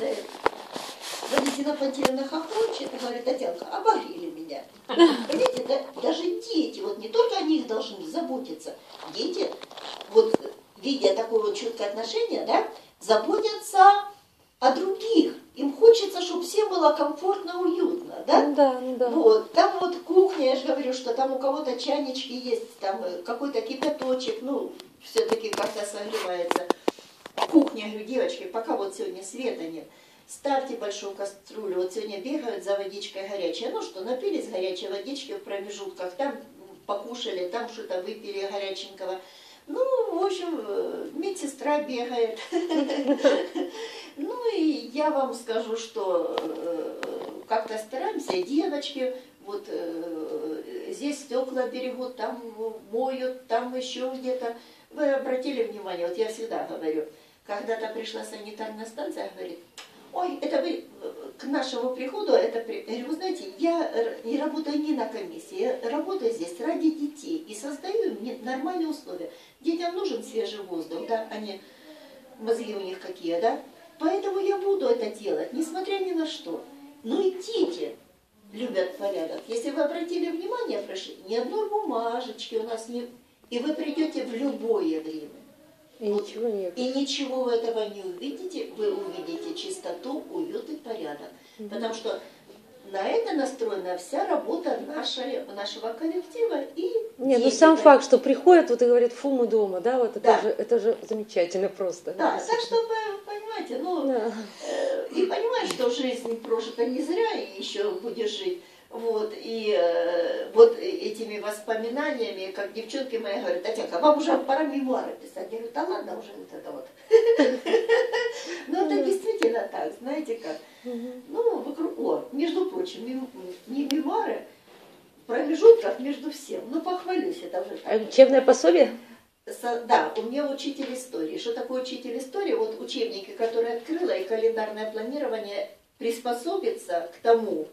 э, Валентина Пантелевна хохочет и говорит, Татьянка, обогрели меня. Понимаете, да, даже дети, вот не только о них должны заботиться, дети, вот видя такое вот чуткое отношение, да, заботятся о других. Им хочется, чтобы всем было комфортно, уютно, да? Да, да. Вот, там вот кухня, я же говорю, что там у кого-то чайнички есть, там э, какой-то кипяточек, ну, все-таки как-то согревается. Кухня, говорю, девочки, пока вот сегодня света нет, ставьте большую кастрюлю, вот сегодня бегают за водичкой горячей, ну что, напились горячей водички в промежутках, там покушали, там что-то выпили горяченького. Ну, в общем, э, медсестра бегает. Ну и я вам скажу, что э, как-то стараемся, девочки, вот э, здесь стекла берегут, там моют, там еще где-то. Вы обратили внимание, вот я всегда говорю, когда-то пришла санитарная станция, говорит, ой, это вы к нашему приходу, это, вы знаете, я не работаю не на комиссии, я работаю здесь ради детей и создаю им нормальные условия. Детям нужен свежий воздух, да, они, мозги у них какие, да, поэтому я буду это делать, несмотря ни на что. Ну и дети любят порядок. Если вы обратили внимание, прошли, ни одной бумажечки у нас не... И вы придете в любое время. И ничего нет. И ничего вы этого не увидите, вы увидите чистоту, уют и порядок. Потому что на это настроена вся работа нашей, нашего коллектива и Не, ну сам да. факт, что приходят вот и говорят, фу, мы дома, да, вот это, Да. же, это же замечательно просто. Да, так что вы понимаете, ну, Да. э, и понимаешь, что жизнь прожита не зря, и еще будешь жить. Вот, и э, вот этими воспоминаниями, как девчонки мои говорят, Татьянка, вам уже пора мемуары писать. Я говорю, да ладно уже вот это вот. Ну, это действительно так, знаете как. Ну, вокруг, о, между прочим, не мемуары, в промежутках между всем. Ну, похвалюсь, это уже учебное пособие? Со- Да, у меня учитель истории. Что такое учитель истории? Вот учебники, которые открыла, и календарное планирование приспособиться к тому,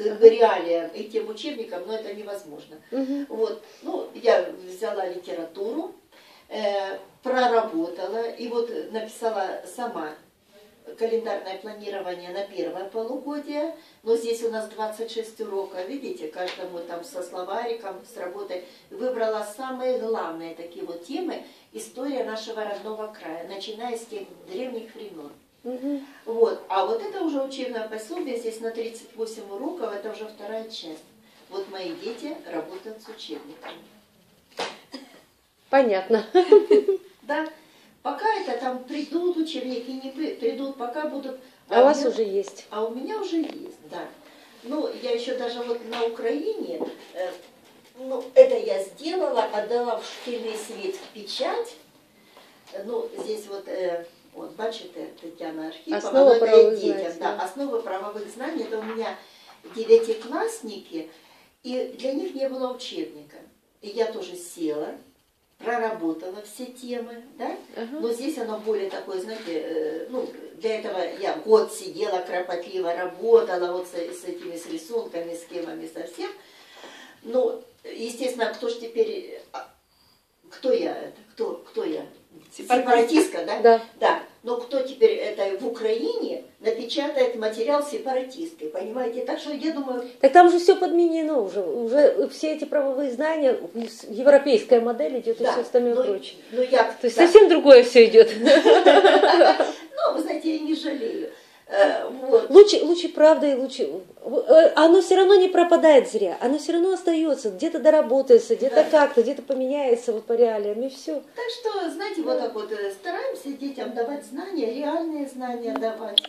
к реалиям и тем учебникам, но это невозможно. Мгм. Вот, ну, я взяла литературу, э, проработала и вот написала сама календарное планирование на первое полугодие, но здесь у нас 26 уроков, видите, каждому там со словариком, с работой. Выбрала самые главные такие вот темы история нашего родного края, начиная с тех древних времен. Мгм. Вот. А вот это уже учебное пособие, здесь на 38 уроков, это уже вторая часть. Вот мои дети работают с учебниками. Понятно. Да, пока это там придут учебники, не при- придут, пока будут... А у вас меня- уже есть. А у меня уже есть, да. Ну, я еще даже вот на Украине, э, ну, это я сделала, отдала в шкільний світ в печать. Э, Ну, здесь вот, э, вот, бачите, Тетяна Основа я правовых детям, знаний, да, основы правовых знаний, это у меня девятиклассники, и для них не было учебника. И я тоже села, проработала все темы, да, Ага. но здесь оно более такое, знаете, э, ну, для этого я год сидела, кропотливо работала вот с, с этими, с рисунками, схемами, совсем. Ну, естественно, кто же теперь, а, кто я это, кто, кто я? Сепаратистка, да? Да. Да. Но кто теперь это в Украине напечатает материал сепаратистской, понимаете? Так что я думаю, Так там же все подменено уже. Уже все эти правовые знания, европейская модель идет и да, все остальное ну, прочее. ну я, То есть да. совсем другое все идет. ну, вы знаете, я не жалею. Э, вот. Лучше, лучше правда и лучше. э, Оно все равно не пропадает зря. Оно все равно остается. Где-то доработается, где-то Да. как-то, где-то поменяется вот по реалиям и все. Так что, знаете, вот так вот э, стараемся детям давать знания, реальные знания давать.